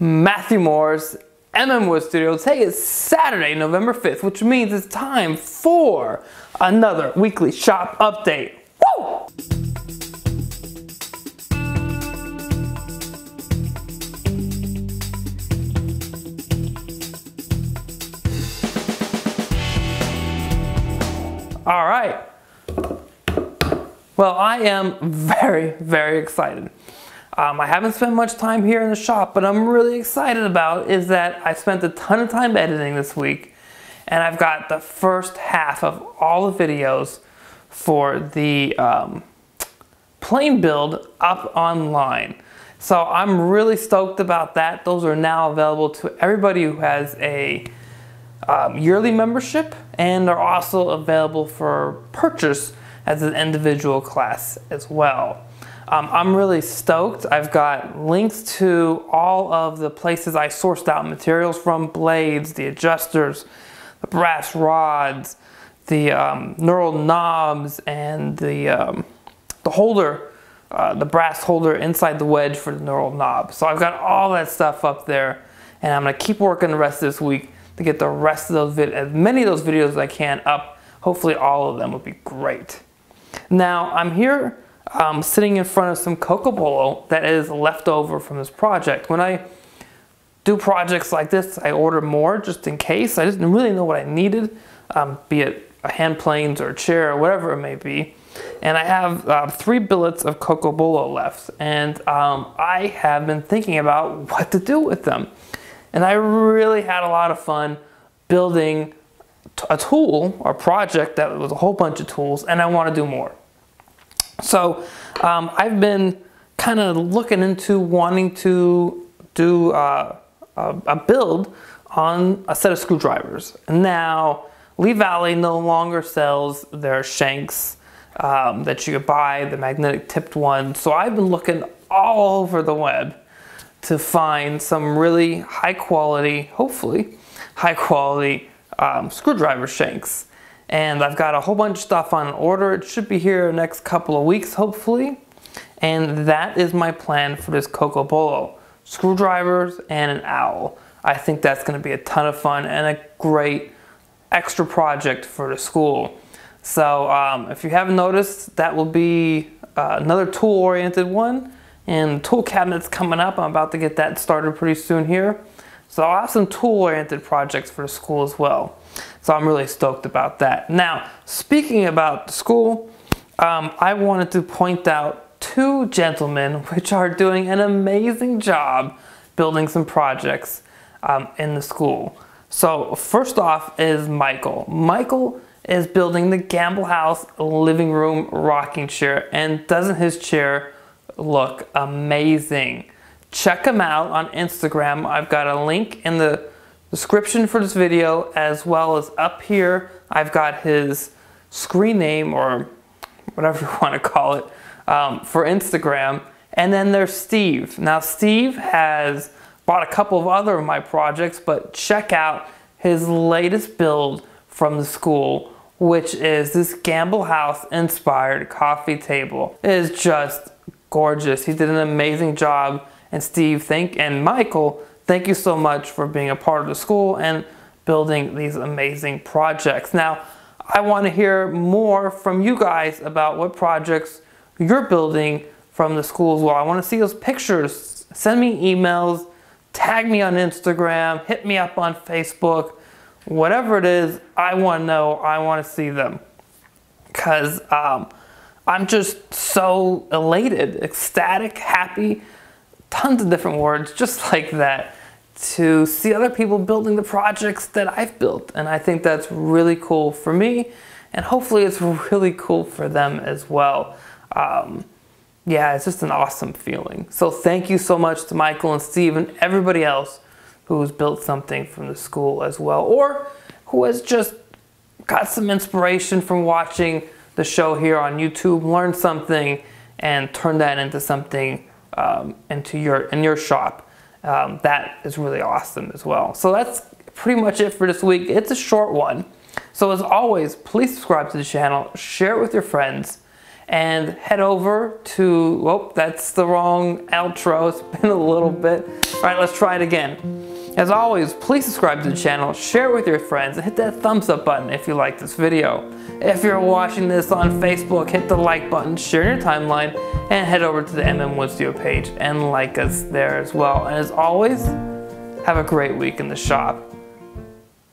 Matthew Morris, MM Wood Studio. Today is Saturday, November 5th, which means it's time for another weekly shop update. Woo! All right. Well, I am very, very excited. Um, I haven't spent much time here in the shop, but I'm really excited about is that I spent a ton of time editing this week, and I've got the first half of all the videos for the um, plane build up online. So I'm really stoked about that. Those are now available to everybody who has a um, yearly membership and are also available for purchase as an individual class as well. Um, I'm really stoked. I've got links to all of the places I sourced out materials from, blades, the adjusters, the brass rods, the um, knurled knobs, and the, um, the holder, uh, the brass holder inside the wedge for the knurled knob. So I've got all that stuff up there, and I'm gonna keep working the rest of this week to get the rest of those, vid as many of those videos as I can up. Hopefully all of them would be great. Now I'm here um, sitting in front of some cocobolo that is left over from this project. When I do projects like this, I order more just in case. I didn't really know what I needed, um, be it a hand planes or a chair or whatever it may be. And I have uh, three billets of cocobolo left, and um, I have been thinking about what to do with them. And I really had a lot of fun building a tool or project that was a whole bunch of tools, and I want to do more. So um, I've been kind of looking into wanting to do uh, a, a, build on a set of screwdrivers. And now, Lee Valley no longer sells their shanks um, that you could buy, the magnetic tipped one. So I've been looking all over the web to find some really high quality, hopefully, high quality um, screwdriver shanks. And I've got a whole bunch of stuff on order. It should be here next couple of weeks, hopefully. And that is my plan for this Cocobolo. Screwdrivers and an owl. I think that's gonna be a ton of fun and a great extra project for the school. So um, if you haven't noticed, that will be uh, another tool-oriented one. And tool cabinet's coming up. I'm about to get that started pretty soon here. So I'll have some tool-oriented projects for the school as well. So I'm really stoked about that. Now, speaking about the school, um, I wanted to point out two gentlemen which are doing an amazing job building some projects um, in the school. So first off is Michael. Michael is building the Gamble House living room rocking chair and doesn't his chair look amazing? Check him out on Instagram. I've got a link in the description for this video as well as up here I've got his screen name or whatever you want to call it um, for Instagram. And then there's Steve. Now Steve has bought a couple of other of my projects, but check out his latest build from the school, which is this Gamble House inspired coffee table. It is just gorgeous. He did an amazing job. And Steve, thank and Michael, thank you so much for being a part of the school and building these amazing projects. Now, I want to hear more from you guys about what projects you're building from the school as well. I want to see those pictures. Send me emails, tag me on Instagram, hit me up on Facebook, whatever it is, I want to know, I want to see them. Because um, I'm just so elated, ecstatic, happy, tons of different words just like that to see other people building the projects that I've built. And I think that's really cool for me. And hopefully it's really cool for them as well. Um, yeah, it's just an awesome feeling. So thank you so much to Michael and Steve and everybody else who's built something from the school as well, or who has just got some inspiration from watching the show here on YouTube, learned something, and turned that into something um, into your in your shop um, that is really awesome as well. So that's pretty much it for this week. It's a short one. So as always, please subscribe to the channel, share it with your friends, and head over to, oh, that's the wrong outro. It's been a little bit. All right, let's try it again. As always, please subscribe to the channel, share it with your friends, and hit that thumbs up button if you like this video. If you're watching this on Facebook, hit the like button, share your timeline, and head over to the MM Woodstudio page and like us there as well. And as always, have a great week in the shop.